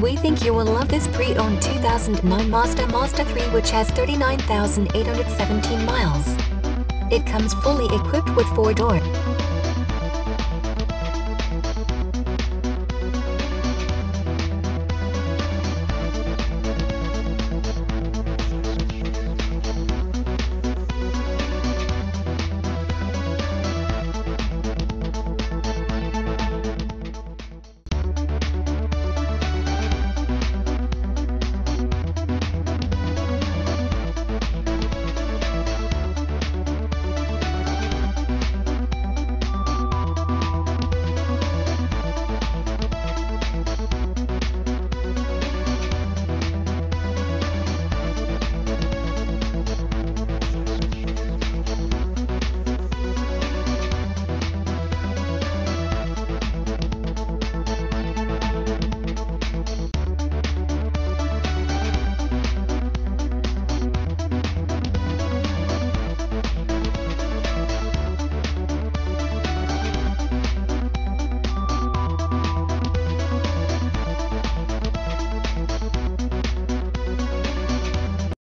We think you will love this pre-owned 2009 Mazda Mazda 3 which has 39,817 miles. It comes fully equipped with 4-door